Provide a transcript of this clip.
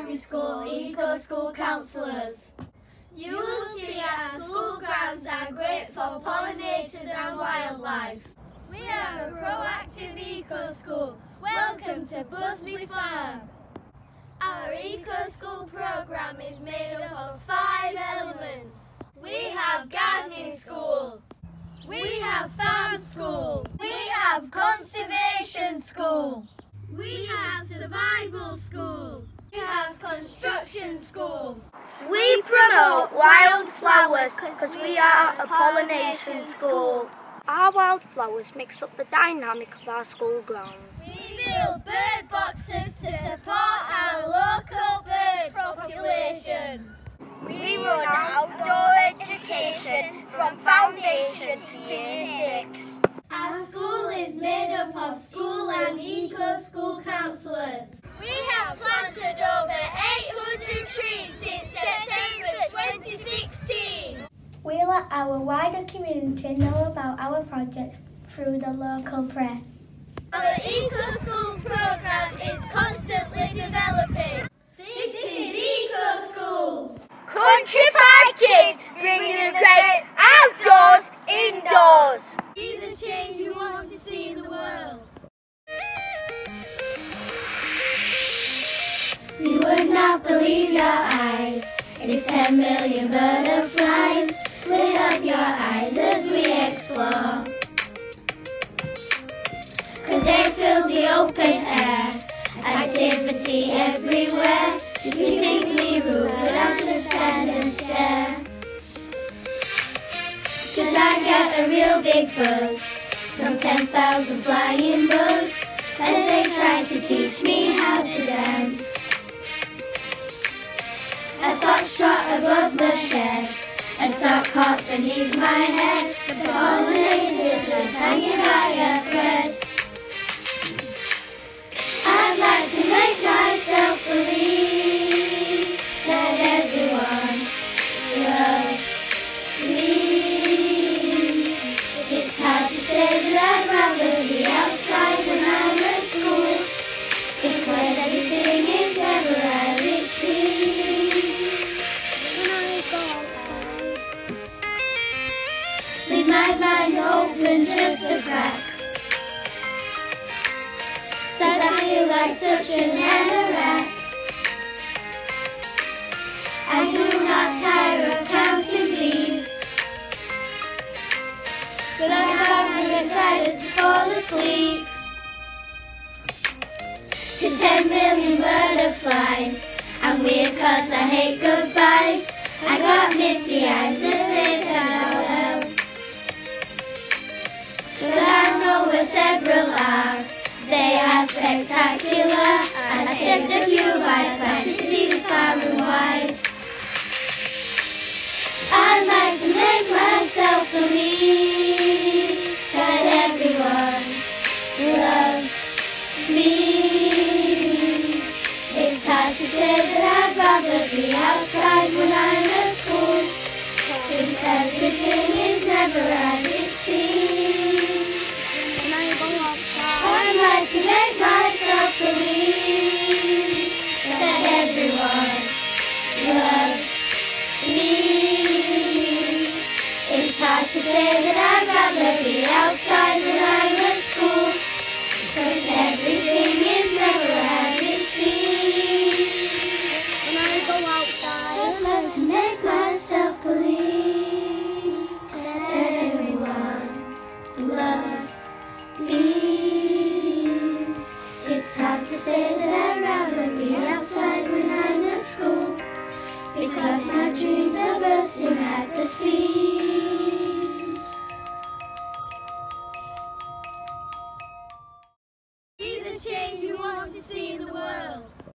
primary school eco school counsellors. You will see our school grounds are great for pollinators and wildlife. We are a proactive eco school. Welcome to Busley Farm. Our eco school programme is made up of five elements. We have gardening school. We have farm school. We have conservation school. We have survival school. We school. We promote wildflowers because we are a pollination school. Our wildflowers mix up the dynamic of our school grounds. We build bird boxes to support our local bird population. We run outdoor let our wider community know about our projects through the local press. Our Eco Schools programme is constantly developing. This is Eco Schools. Countrified kids bringing the great outdoors indoors. Be the change you want to see in the world. You would not believe your eyes. It's ten million butterflies lit up your eyes as we explore. Cause they fill the open air, activity everywhere. You think me rude, but I'll just stand and stare. Cause I got a real big buzz from 10,000 flying bugs as they try to teach me hop beneath like such an anorak. I do not tire of counting bees. But about to decided to fall asleep. To ten million butterflies. I'm weird cause I hate goodbyes. I got misty eyes that think spectacular. I saved a few by fantasy far and wide. I'd like to make myself believe that everyone loves me. It's hard to say that I'd rather be outside when I'm at school. Since everything is never as It's hard to say that I'd rather be outside change we want to see in the world.